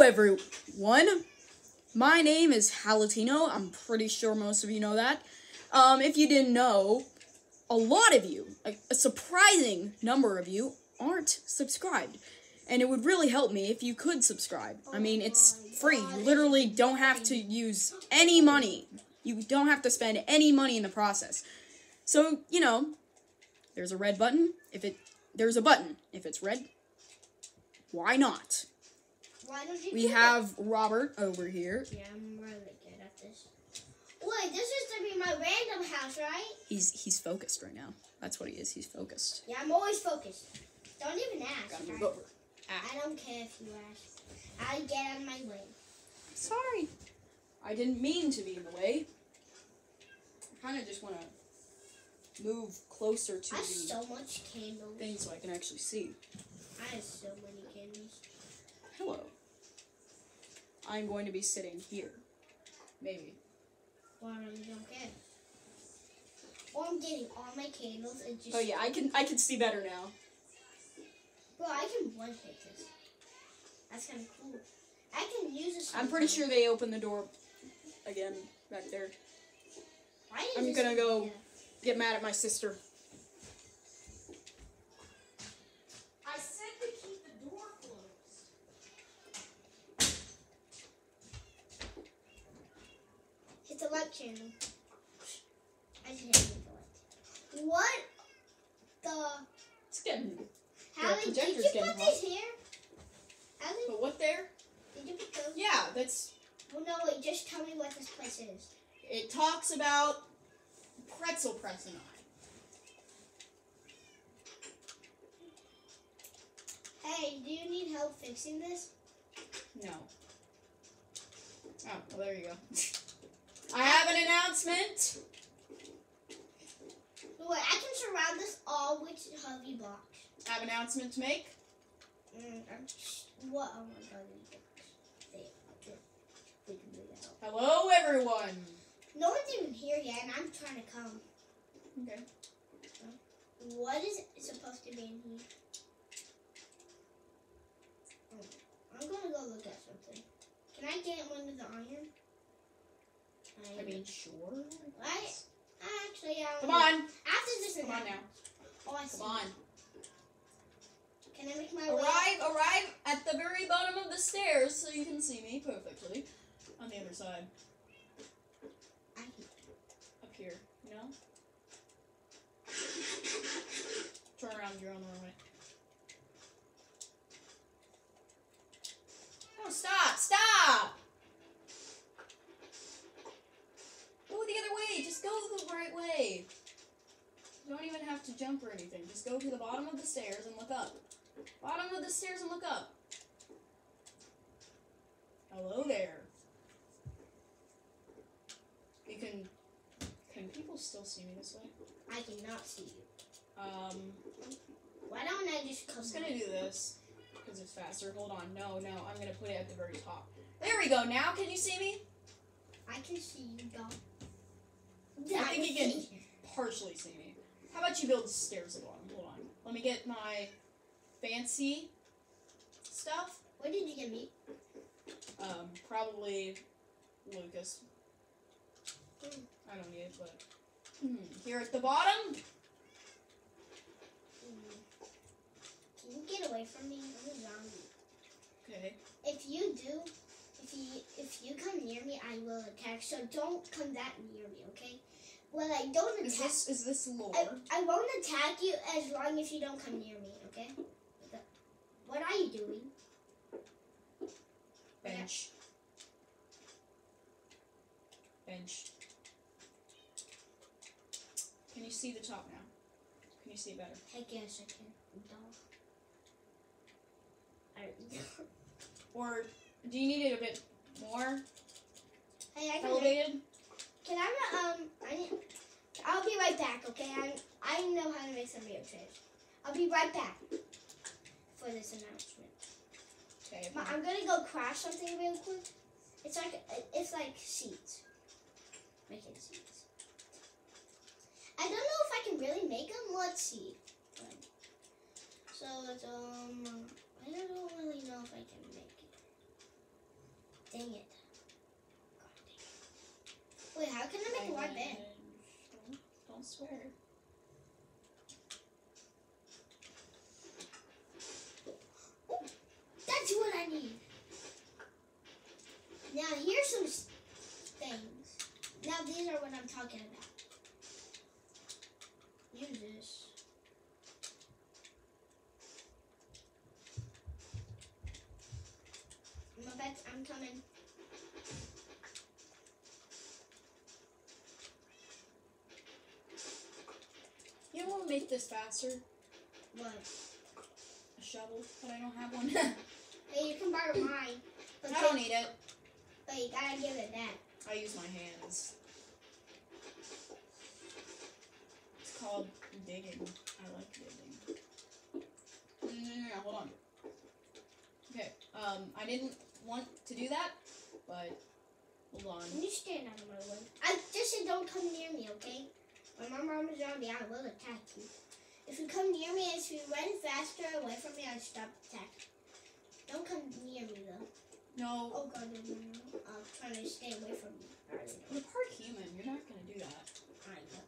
Hello, everyone. My name is Halletino. I'm pretty sure most of you know that. Um, if you didn't know, a lot of you, a, a surprising number of you, aren't subscribed. And it would really help me if you could subscribe. I mean, it's free. You literally don't have to use any money. You don't have to spend any money in the process. So, you know, there's a red button. If it there's a button. If it's red, why not? Why don't you We do it? have Robert over here. Yeah, I'm really good at this. Wait, this is to be my random house, right? He's he's focused right now. That's what he is. He's focused. Yeah, I'm always focused. Don't even ask. Gotta move right? over. Ah, I don't care if you ask. I get out of my way. sorry. I didn't mean to be in the way. I kind of just want to move closer to I have the so much candles. thing so I can actually see. I have so many candles. Hello. I'm going to be sitting here. Maybe. Why you don't care? Or I'm getting all my candles and just. Oh yeah, I can I can see better now. Bro, I can one hit this. That's kind of cool. I can use this. I'm pretty sure they opened the door again back there. Why I'm gonna go- yeah. Get mad at my sister. Hit the like channel. I hit the like. What the? It's getting. Hallie, did you put hot. these here? Hallie, But what there? did you put those? Yeah, that's. Well, no, wait. Just tell me what this place is. It talks about pretzel pressing on. Hey, do you need help fixing this? No. Oh, well, there you go. I have an announcement. Wait, I can surround this all with hubby blocks. I have an announcement to make. Mm, I'm what? Oh my god, these blocks. They, they, we can do that. Hello, everyone. No one's even here yet, and I'm trying to come. Okay. What is it supposed to be in here? Oh, I'm gonna go look at something. Can I get one of the iron? I mean, sure. Um, I actually, I Come don't on. After this, Come on now. Oh, I see. Come on. Can I make my way? Arrive, arrive at the very bottom of the stairs so you can see me perfectly. On the other side. I, Up here. You know? Turn around, you're on the wrong way. Oh, stop! Stop! Go the other way! Just go the right way! You don't even have to jump or anything. Just go to the bottom of the stairs and look up. Bottom of the stairs and look up. Hello there. You can. Can people still see me this way? I cannot see you. Um, Why don't I just I'm just gonna do this because it's faster. Hold on. No, no. I'm gonna put it at the very top. There we go. Now can you see me? I can see you go. I think you can partially see me. How about you build stairs at the bottom? Hold on. Let me get my fancy stuff. What did you get me? Um, probably Lucas. I don't need it, but hmm. here at the bottom. Can you get away from me? I'm a zombie. Okay. If you do, if you if you come near me, I will attack. So don't come that near me, okay? Well, I don't attack. Is this is this lore? I, I won't attack you as long as you don't come near me, okay? What are you doing? Bench. Bench. Can you see the top now? Can you see better? Heck yes, I can. Dog. I, Or do you need it a bit more hey, I can. Make, elevated? can I? Um, I need, I'll be right back, okay? I I know how to make some real trash. I'll be right back for this announcement. Okay. I'm gonna go crash something real quick. It's like it's like seeds. Making seeds. I don't know if I can really make them. Let's see. So let's um. I don't really know if I can make it. Don't, don't swear. That's what I need. Now here's some things. Now these are what I'm talking about. Use this. My bet I'm coming. You know what would make this faster? What? A shovel, but I don't have one. Hey, you can borrow mine. But, I don't need it. but you gotta give it back. I use my hands. It's called digging. I like digging. No, no, no, no, hold on. Okay, um, I didn't want to do that, but hold on. Can you stand out of my way? I just said don't come near me, okay? When my mom is around me, I will attack you. If you come near me, if you run faster away from me, I'll stop attacking. Don't come near me though. No, Oh god, no, no, no. I'm trying to stay away from you. I already know. you're part human. You're not gonna do that. I know.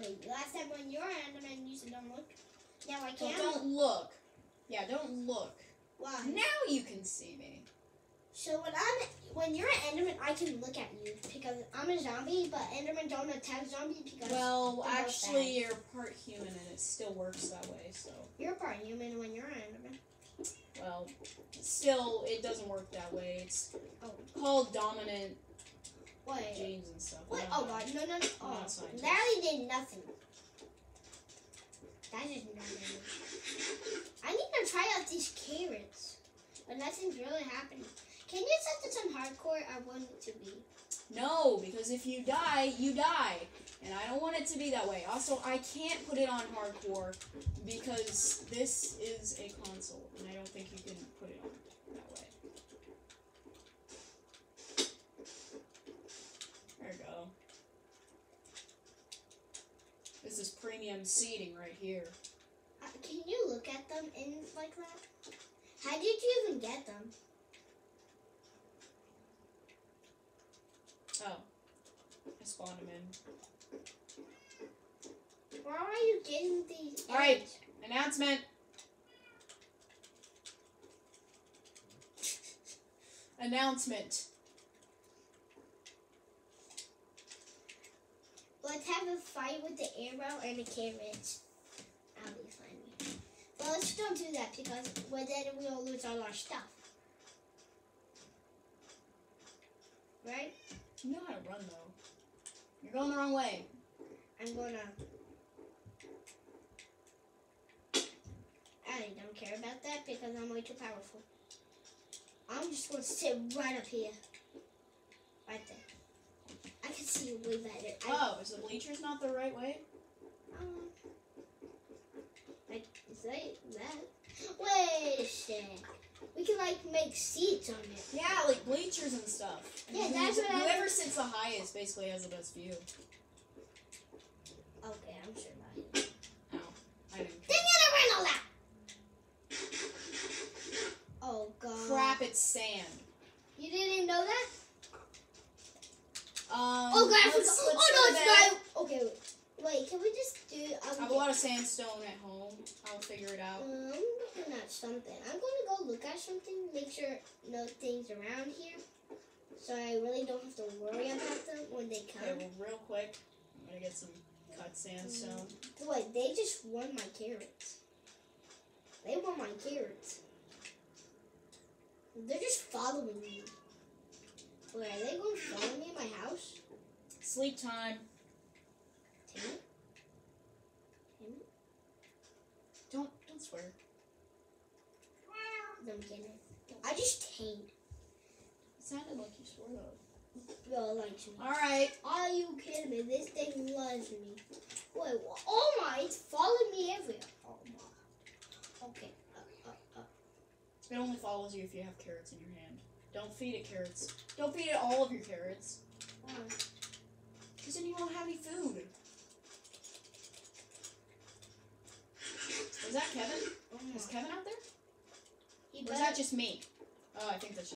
Wait, last time when you were Enderman, you said don't look. Now I So can. don't look. Yeah, don't look. Why? Now you can see me. So when I'm when you're an Enderman, I can look at you because I'm a zombie, but Enderman don't attack zombies because Well, actually, you're part human, and it still works that way. So, you're part human when you're an Enderman. well, still, it doesn't work that way. It's Oh. called dominant Wait. genes and stuff. What? Oh god, no, no, no. Oh, not a oh, scientist. Larry did nothing. That is nothing. I need to try out these carrots, but nothing's really happening. Can you set this on hardcore? I want it to be. No, because if you die, you die. And I don't want it to be that way. Also, I can't put it on hardcore because this is a console, and I don't think you can put it on that way. There we go. This is premium seating right here. Uh, can you look at them in like that? How did you even get them? Oh. I spawned them in. Where are you getting these? All right. Announcement! Announcement. Let's have a fight with the arrow and the carrots. I'll be funny. But let's don't do that because well, then we'll lose all our stuff. Right? You know how to run though. You're going the wrong way. I'm gonna. I don't care about that because I'm way too powerful. I'm just gonna sit right up here. Right there. I can see you way better. I, Oh, is the bleachers not the right way? um, like, is that that? Wait a sec. We can like make seats on it. Yeah, like bleachers and stuff. And Yeah, who- that's what I- Whoever sits the highest basically has the best view. Okay, I'm sure about it. Ow. I didn't care. you that. Oh god. Crap, it's sand. You didn't know that? Um, Oh god, I let's- let's Oh no, it's not. Okay, wait. Wait, can we just do? I Um, have a lot of sandstone at home. I'll figure it out. um, I'm looking at something. I'm gonna go look at something, make sure no things around here, so I really don't have to worry about them when they come. Okay, well, real quick, I'm gonna get some cut sandstone. Wait, they just won my carrots. They won my carrots. They're just following me. Wait, are they going to follow me in my house? Sleep time. Don't don't swear. No, I'm kidding. I just tamed. It sounded like you swore though. Yo, like to me. All right. Are you kidding me? This thing loves me. Wait, wha- oh my, it's following me everywhere. Oh my. Okay. Uh, uh, uh. It only follows you if you have carrots in your hand. Don't feed it carrots. Don't feed it all of your carrots. Why? Because then you won't have any food. Is that Kevin? Oh Is. Kevin out there? He Or is that just me? Oh, I think that's just